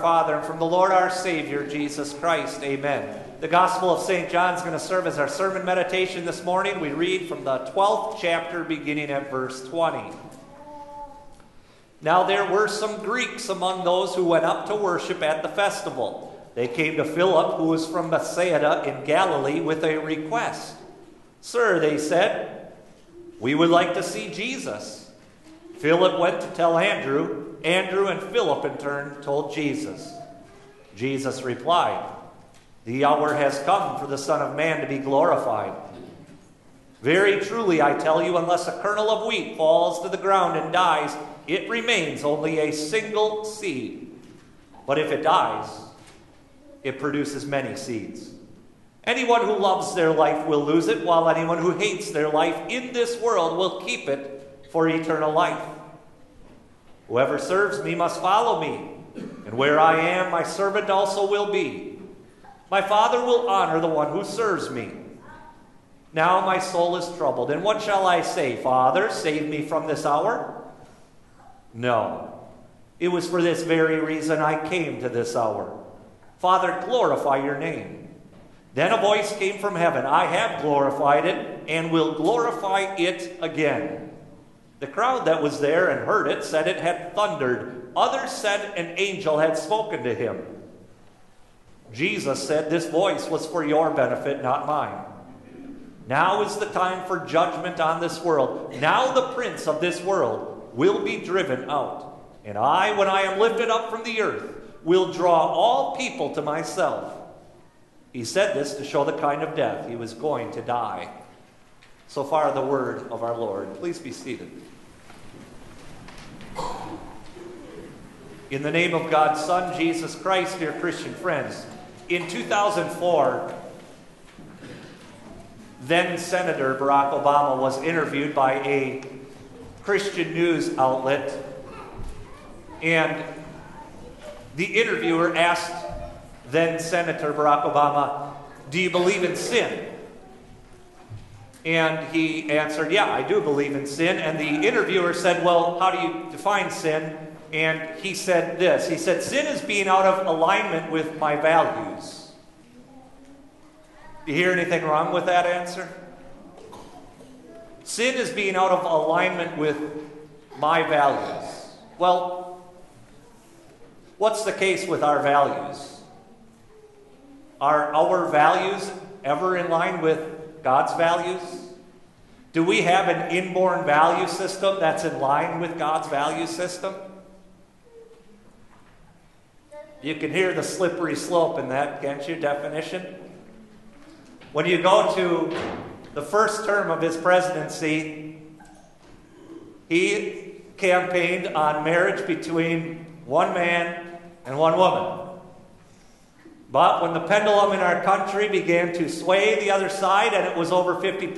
Father and from the Lord our Savior, Jesus Christ. Amen. The Gospel of St. John is going to serve as our sermon meditation this morning. We read from the 12th chapter, beginning at verse 20. Now there were some Greeks among those who went up to worship at the festival. They came to Philip, who was from Bethsaida in Galilee, with a request. Sir, they said, we would like to see Jesus. Philip went to tell Andrew. Andrew and Philip, in turn, told Jesus. Jesus replied, The hour has come for the Son of Man to be glorified. Very truly, I tell you, unless a kernel of wheat falls to the ground and dies, it remains only a single seed. But if it dies, it produces many seeds. Anyone who loves their life will lose it, while anyone who hates their life in this world will keep it for eternal life. Whoever serves me must follow me, and where I am, my servant also will be. My Father will honor the one who serves me. Now my soul is troubled, and what shall I say? Father, save me from this hour? No. It was for this very reason I came to this hour. Father, glorify your name. Then a voice came from heaven I have glorified it and will glorify it again. The crowd that was there and heard it said it had thundered. Others said an angel had spoken to him. Jesus said, This voice was for your benefit, not mine. Now is the time for judgment on this world. Now the prince of this world will be driven out. And I, when I am lifted up from the earth, will draw all people to myself. He said this to show the kind of death he was going to die. So far, the word of our Lord. Please be seated. In the name of God's Son, Jesus Christ, dear Christian friends, in 2004, then Senator Barack Obama was interviewed by a Christian news outlet, and the interviewer asked then Senator Barack Obama, Do you believe in sin? And he answered, Yeah, I do believe in sin. And the interviewer said, Well, how do you define sin? And he said this He said, Sin is being out of alignment with my values. Do you hear anything wrong with that answer? Sin is being out of alignment with my values. Well, what's the case with our values? Are our values ever in line with God's values? Do we have an inborn value system that's in line with God's value system? You can hear the slippery slope in that, can't you? Definition. When you go to the first term of his presidency, he campaigned on marriage between one man and one woman. But when the pendulum in our country began to sway the other side, and it was over 50%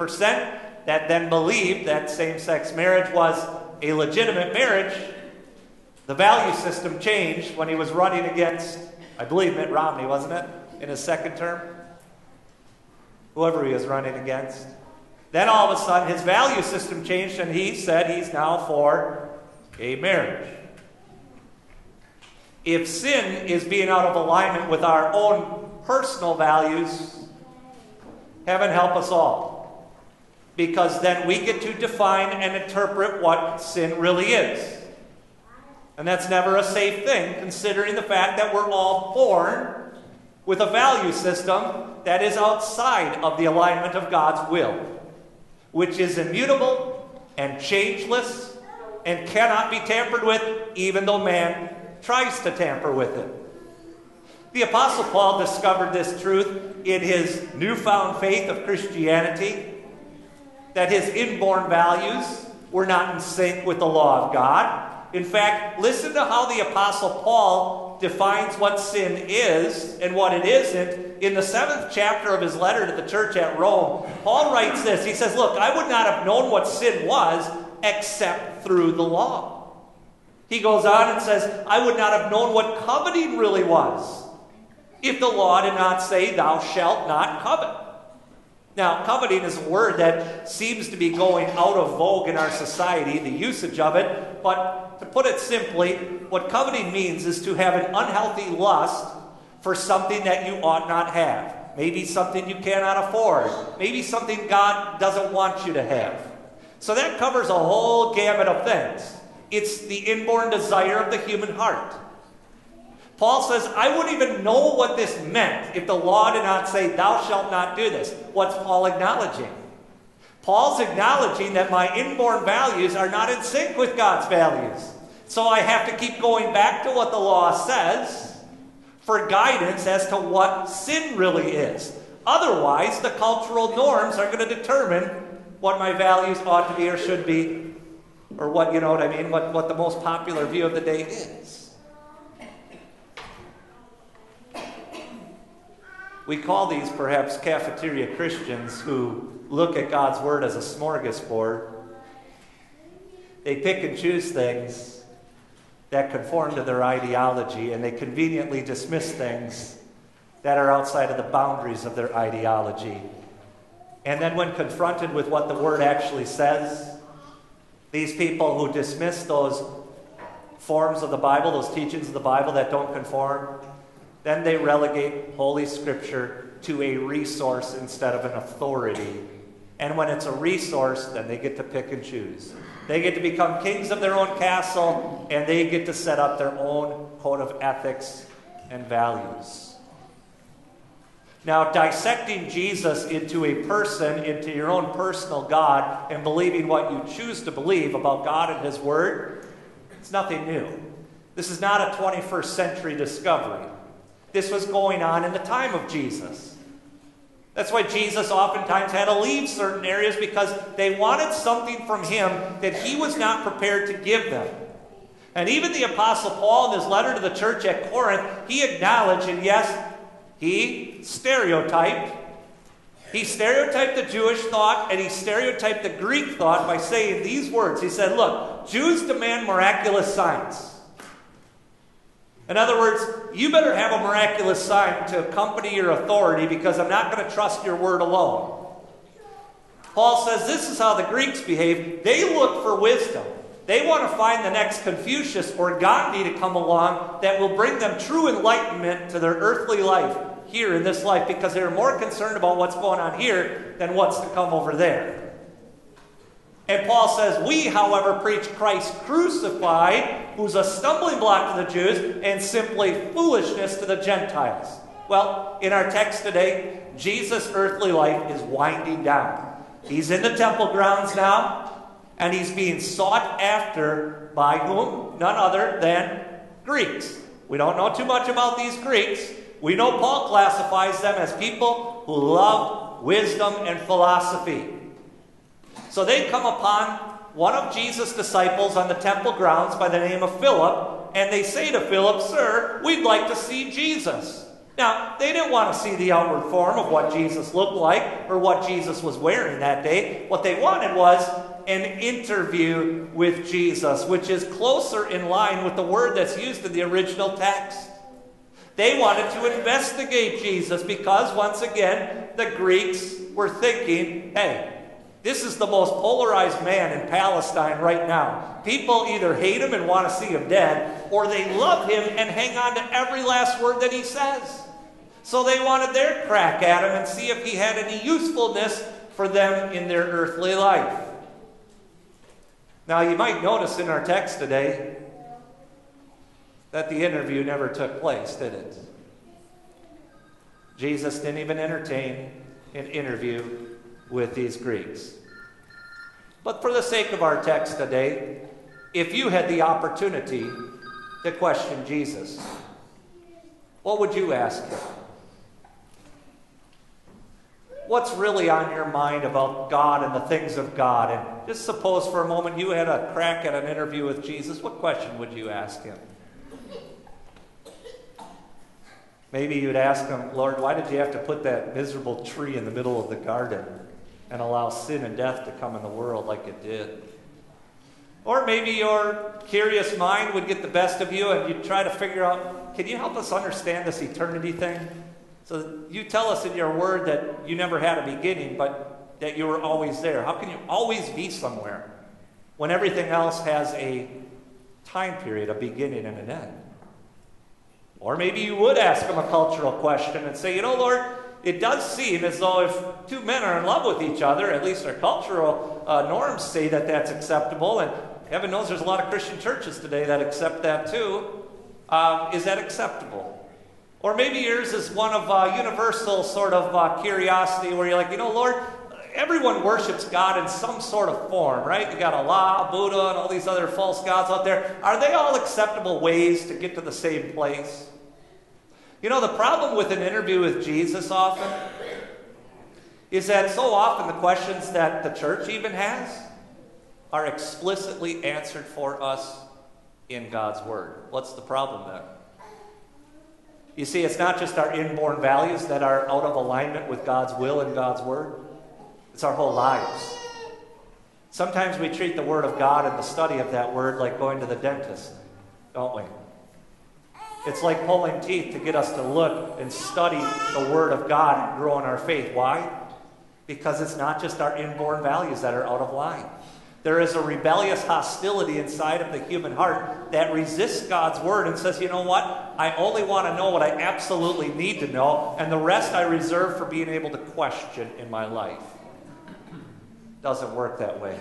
that then believed that same sex marriage was a legitimate marriage, the value system changed when he was running against, I believe, Mitt Romney, wasn't it, in his second term? Whoever he was running against. Then all of a sudden, his value system changed, and he said he's now for gay marriage. If sin is being out of alignment with our own personal values, heaven help us all. Because then we get to define and interpret what sin really is. And that's never a safe thing, considering the fact that we're all born with a value system that is outside of the alignment of God's will, which is immutable and changeless and cannot be tampered with, even though man tries to tamper with it. The Apostle Paul discovered this truth in his newfound faith of Christianity that his inborn values were not in sync with the law of God. In fact, listen to how the Apostle Paul defines what sin is and what it isn't. In the seventh chapter of his letter to the church at Rome, Paul writes this He says, Look, I would not have known what sin was except through the law. He goes on and says, I would not have known what coveting really was if the law did not say, Thou shalt not covet. Now, coveting is a word that seems to be going out of vogue in our society, the usage of it, but to put it simply, what coveting means is to have an unhealthy lust for something that you ought not have. Maybe something you cannot afford. Maybe something God doesn't want you to have. So that covers a whole gamut of things. It's the inborn desire of the human heart. Paul says, I wouldn't even know what this meant if the law did not say, Thou shalt not do this. What's Paul acknowledging? Paul's acknowledging that my inborn values are not in sync with God's values. So I have to keep going back to what the law says for guidance as to what sin really is. Otherwise, the cultural norms are going to determine what my values ought to be or should be, or what, you know what I mean, what, what the most popular view of the day is. We call these perhaps cafeteria Christians who look at God's Word as a smorgasbord. They pick and choose things that conform to their ideology, and they conveniently dismiss things that are outside of the boundaries of their ideology. And then, when confronted with what the Word actually says, these people who dismiss those forms of the Bible, those teachings of the Bible that don't conform, then they relegate Holy Scripture to a resource instead of an authority. And when it's a resource, then they get to pick and choose. They get to become kings of their own castle, and they get to set up their own code of ethics and values. Now, dissecting Jesus into a person, into your own personal God, and believing what you choose to believe about God and His Word, it's nothing new. This is not a 21st century discovery. This was going on in the time of Jesus. That's why Jesus oftentimes had to leave certain areas because they wanted something from him that he was not prepared to give them. And even the Apostle Paul, in his letter to the church at Corinth, he acknowledged, and yes, he stereotyped. He stereotyped the Jewish thought and he stereotyped the Greek thought by saying these words. He said, Look, Jews demand miraculous signs. In other words, you better have a miraculous sign to accompany your authority because I'm not going to trust your word alone. Paul says this is how the Greeks behave. They look for wisdom. They want to find the next Confucius or Gandhi to come along that will bring them true enlightenment to their earthly life here in this life because they're more concerned about what's going on here than what's to come over there. And Paul says, We, however, preach Christ crucified, who's a stumbling block to the Jews and simply foolishness to the Gentiles. Well, in our text today, Jesus' earthly life is winding down. He's in the temple grounds now, and he's being sought after by whom? None other than Greeks. We don't know too much about these Greeks. We know Paul classifies them as people who love wisdom and philosophy. So they come upon one of Jesus' disciples on the temple grounds by the name of Philip, and they say to Philip, Sir, we'd like to see Jesus. Now, they didn't want to see the outward form of what Jesus looked like or what Jesus was wearing that day. What they wanted was an interview with Jesus, which is closer in line with the word that's used in the original text. They wanted to investigate Jesus because, once again, the Greeks were thinking, hey, this is the most polarized man in Palestine right now. People either hate him and want to see him dead, or they love him and hang on to every last word that he says. So they wanted their crack at him and see if he had any usefulness for them in their earthly life. Now, you might notice in our text today that the interview never took place, did it? Jesus didn't even entertain an interview with these Greeks. But for the sake of our text today, if you had the opportunity to question Jesus, what would you ask him? What's really on your mind about God and the things of God? And just suppose for a moment you had a crack at an interview with Jesus, what question would you ask him? Maybe you'd ask him, Lord, why did you have to put that miserable tree in the middle of the garden? and allow sin and death to come in the world like it did. Or maybe your curious mind would get the best of you and you'd try to figure out can you help us understand this eternity thing? So you tell us in your word that you never had a beginning, but that you were always there. How can you always be somewhere when everything else has a time period, a beginning and an end. Or maybe you would ask him a cultural question and say, you know, Lord, it does seem as though if two men are in love with each other, at least our cultural uh, norms say that that's acceptable, and heaven knows there's a lot of Christian churches today that accept that too. Um, is that acceptable? Or maybe yours is one of uh, universal sort of uh, curiosity where you're like, you know, Lord, everyone worships God in some sort of form, right? You got Allah, Buddha, and all these other false gods out there. Are they all acceptable ways to get to the same place? You know, the problem with an interview with Jesus often is that so often the questions that the church even has are explicitly answered for us in God's Word. What's the problem there? You see, it's not just our inborn values that are out of alignment with God's will and God's Word, it's our whole lives. Sometimes we treat the Word of God and the study of that Word like going to the dentist, don't we? It's like pulling teeth to get us to look and study the Word of God and grow in our faith. Why? Because it's not just our inborn values that are out of line. There is a rebellious hostility inside of the human heart that resists God's word and says, you know what? I only want to know what I absolutely need to know, and the rest I reserve for being able to question in my life. Doesn't work that way.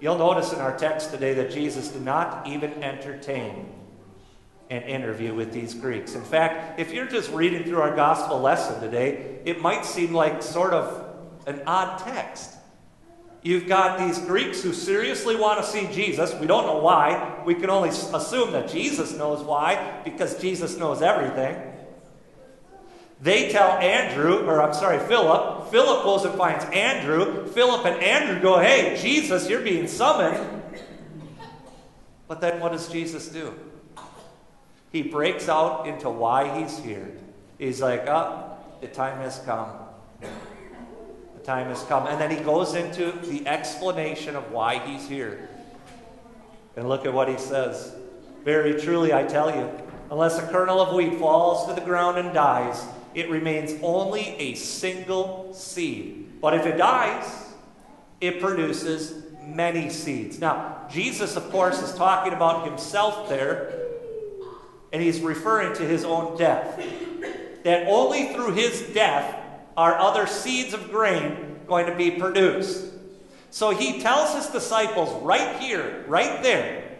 You'll notice in our text today that Jesus did not even entertain an interview with these Greeks. In fact, if you're just reading through our gospel lesson today, it might seem like sort of an odd text. You've got these Greeks who seriously want to see Jesus. We don't know why. We can only assume that Jesus knows why because Jesus knows everything. They tell Andrew, or I'm sorry, Philip. Philip goes and finds Andrew. Philip and Andrew go, Hey, Jesus, you're being summoned. But then what does Jesus do? He breaks out into why he's here. He's like, Oh, the time has come The time has come. And then he goes into the explanation of why he's here. And look at what he says. Very truly, I tell you, unless a kernel of wheat falls to the ground and dies, it remains only a single seed. But if it dies, it produces many seeds. Now, Jesus, of course, is talking about himself there, and he's referring to his own death. That only through his death are other seeds of grain going to be produced? So he tells his disciples right here, right there,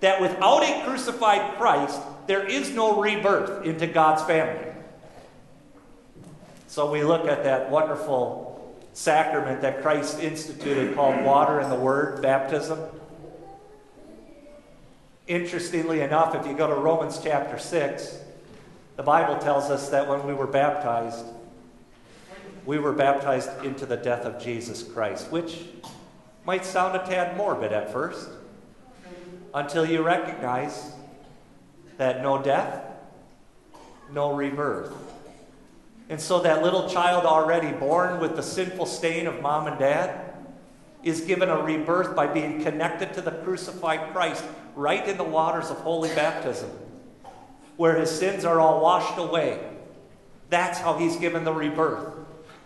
that without a crucified Christ, there is no rebirth into God's family. So we look at that wonderful sacrament that Christ instituted called water and the Word, baptism. Interestingly enough, if you go to Romans chapter 6, the Bible tells us that when we were baptized, we were baptized into the death of Jesus Christ, which might sound a tad morbid at first until you recognize that no death, no rebirth. And so that little child already born with the sinful stain of mom and dad is given a rebirth by being connected to the crucified Christ right in the waters of holy baptism, where his sins are all washed away. That's how he's given the rebirth.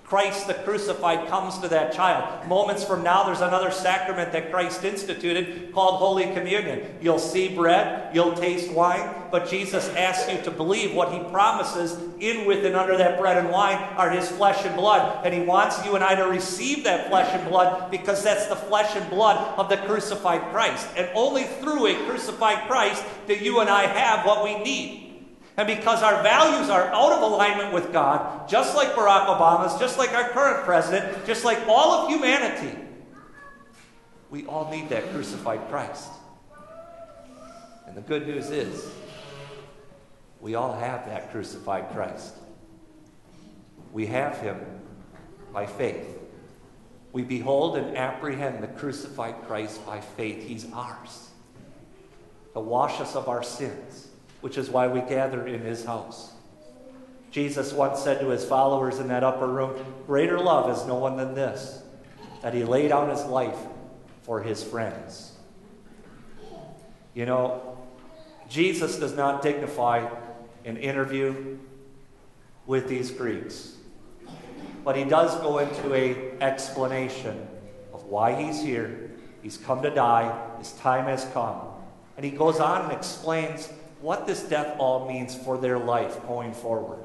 Christ the crucified comes to that child. Moments from now, there's another sacrament that Christ instituted called Holy Communion. You'll see bread, you'll taste wine, but Jesus asks you to believe what he promises in, with, and under that bread and wine are his flesh and blood. And he wants you and I to receive that flesh and blood because that's the flesh and blood of the crucified Christ. And only through a crucified Christ do you and I have what we need. And because our values are out of alignment with God, just like Barack Obama's, just like our current president, just like all of humanity, we all need that crucified Christ. And the good news is, we all have that crucified Christ. We have him by faith. We behold and apprehend the crucified Christ by faith. He's ours to wash us of our sins which is why we gather in his house. Jesus once said to his followers in that upper room, Greater love is no one than this, that he laid down his life for his friends. You know, Jesus does not dignify an interview with these Greeks, but he does go into a explanation of why he's here. He's come to die. His time has come. And he goes on and explains what this death all means for their life going forward.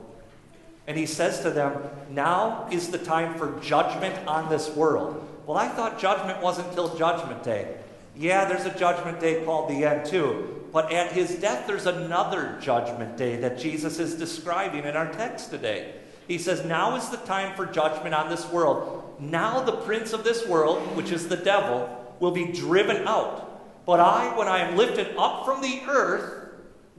And he says to them, Now is the time for judgment on this world. Well, I thought judgment wasn't until Judgment Day. Yeah, there's a judgment day called the end, too. But at his death, there's another judgment day that Jesus is describing in our text today. He says, Now is the time for judgment on this world. Now the prince of this world, which is the devil, will be driven out. But I, when I am lifted up from the earth,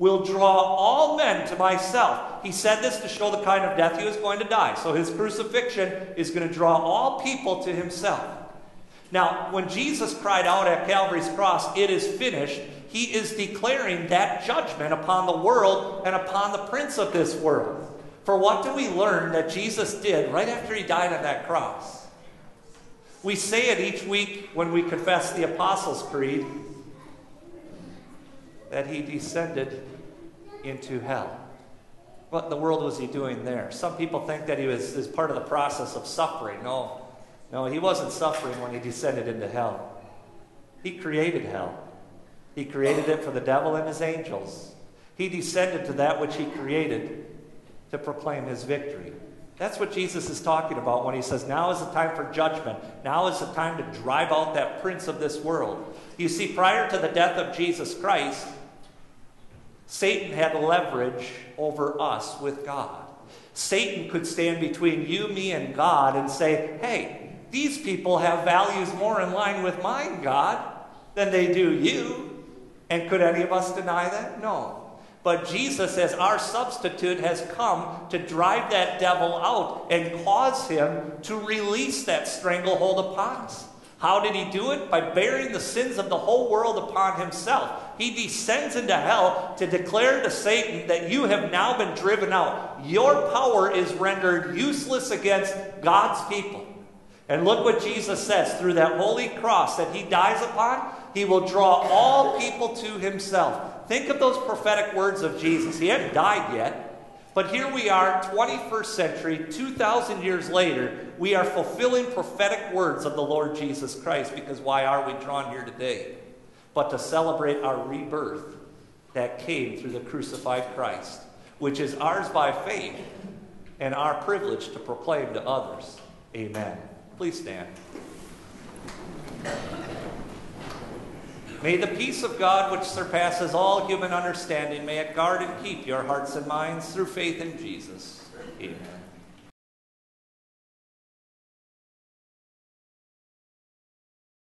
will draw all men to myself. He said this to show the kind of death he was going to die. So his crucifixion is going to draw all people to himself. Now, when Jesus cried out at Calvary's cross, It is finished, he is declaring that judgment upon the world and upon the prince of this world. For what do we learn that Jesus did right after he died on that cross? We say it each week when we confess the Apostles' Creed that he descended into hell. What in the world was he doing there? Some people think that he was as part of the process of suffering. No, no, he wasn't suffering when he descended into hell. He created hell. He created it for the devil and his angels. He descended to that which he created to proclaim his victory. That's what Jesus is talking about when he says, Now is the time for judgment. Now is the time to drive out that prince of this world. You see, prior to the death of Jesus Christ, Satan had leverage over us with God. Satan could stand between you, me, and God and say, Hey, these people have values more in line with mine, God, than they do you. And could any of us deny that? No. But Jesus, as our substitute, has come to drive that devil out and cause him to release that stranglehold upon us. How did he do it? By bearing the sins of the whole world upon himself. He descends into hell to declare to Satan that you have now been driven out. Your power is rendered useless against God's people. And look what Jesus says through that holy cross that he dies upon, he will draw all people to himself. Think of those prophetic words of Jesus. He hadn't died yet, but here we are, 21st century, 2,000 years later, we are fulfilling prophetic words of the Lord Jesus Christ because why are we drawn here today? But to celebrate our rebirth that came through the crucified Christ, which is ours by faith and our privilege to proclaim to others. Amen. Please stand. May the peace of God, which surpasses all human understanding, may it guard and keep your hearts and minds through faith in Jesus. Amen.